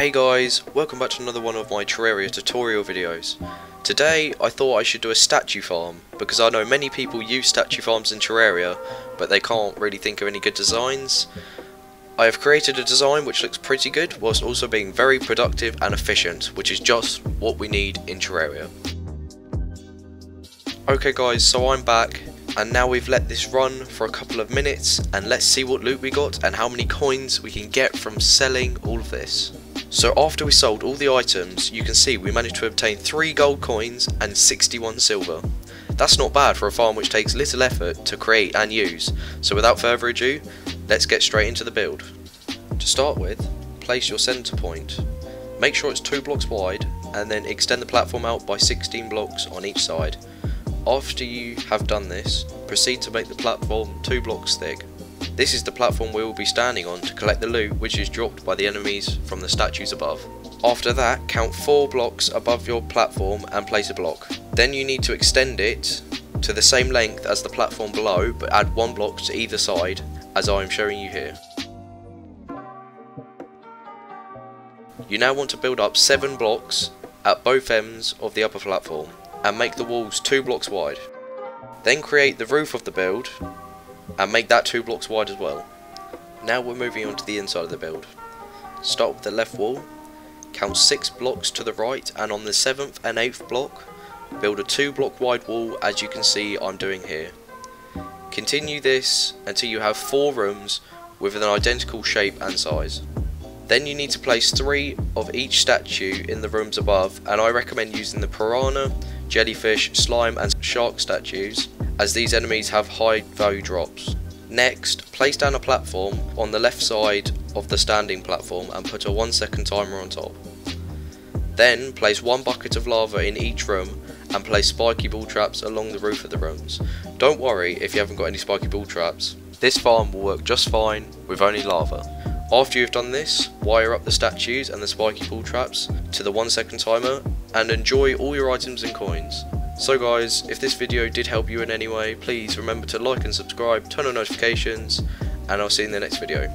Hey guys, welcome back to another one of my Terraria tutorial videos. Today I thought I should do a statue farm, because I know many people use statue farms in Terraria, but they can't really think of any good designs. I have created a design which looks pretty good, whilst also being very productive and efficient, which is just what we need in Terraria. Okay guys, so I'm back, and now we've let this run for a couple of minutes, and let's see what loot we got and how many coins we can get from selling all of this. So after we sold all the items, you can see we managed to obtain 3 gold coins and 61 silver. That's not bad for a farm which takes little effort to create and use, so without further ado, let's get straight into the build. To start with, place your centre point. Make sure it's 2 blocks wide, and then extend the platform out by 16 blocks on each side. After you have done this, proceed to make the platform 2 blocks thick. This is the platform we will be standing on to collect the loot which is dropped by the enemies from the statues above. After that, count 4 blocks above your platform and place a block. Then you need to extend it to the same length as the platform below but add 1 block to either side as I am showing you here. You now want to build up 7 blocks at both ends of the upper platform and make the walls 2 blocks wide. Then create the roof of the build and make that two blocks wide as well. Now we're moving on to the inside of the build. Start with the left wall, count 6 blocks to the right and on the 7th and 8th block build a 2 block wide wall as you can see I'm doing here. Continue this until you have 4 rooms with an identical shape and size. Then you need to place 3 of each statue in the rooms above and I recommend using the piranha, jellyfish, slime and shark statues as these enemies have high value drops. Next, place down a platform on the left side of the standing platform and put a 1 second timer on top. Then place one bucket of lava in each room and place spiky ball traps along the roof of the rooms. Don't worry if you haven't got any spiky ball traps. This farm will work just fine with only lava. After you've done this, wire up the statues and the spiky ball traps to the 1 second timer and enjoy all your items and coins. So guys, if this video did help you in any way, please remember to like and subscribe, turn on notifications, and I'll see you in the next video.